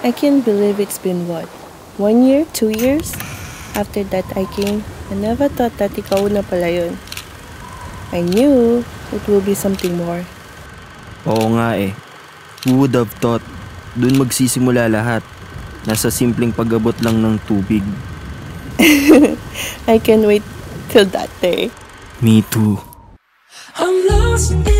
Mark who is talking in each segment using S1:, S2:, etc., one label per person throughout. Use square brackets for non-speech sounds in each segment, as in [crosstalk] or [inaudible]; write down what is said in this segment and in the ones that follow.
S1: I can't believe it's been what? One year? Two years? After that I came, I never thought that ikaw na pala yun. I knew it will be something more.
S2: Oo nga eh. Who would have thought? Doon magsisimula lahat. Nasa simpleng pag-abot lang ng tubig. [laughs]
S1: I can't wait till that day.
S2: Me too.
S3: I'm lost in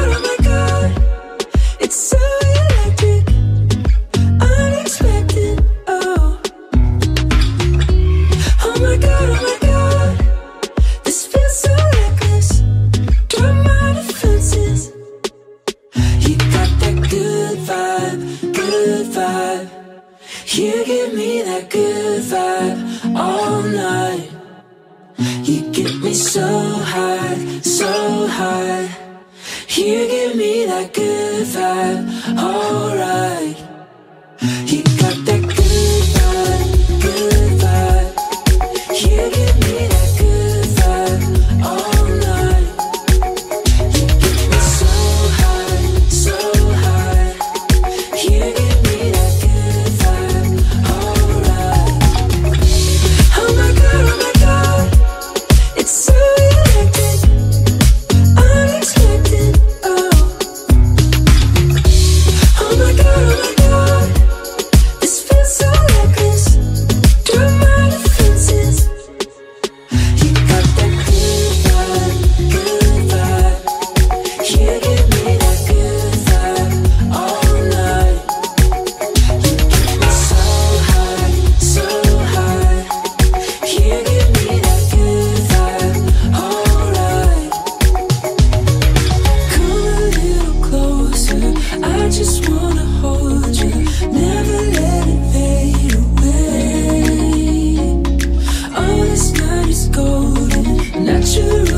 S3: vibe. You give me that good vibe all night. You get me so high, so high. You give me that good vibe, alright. You got that. you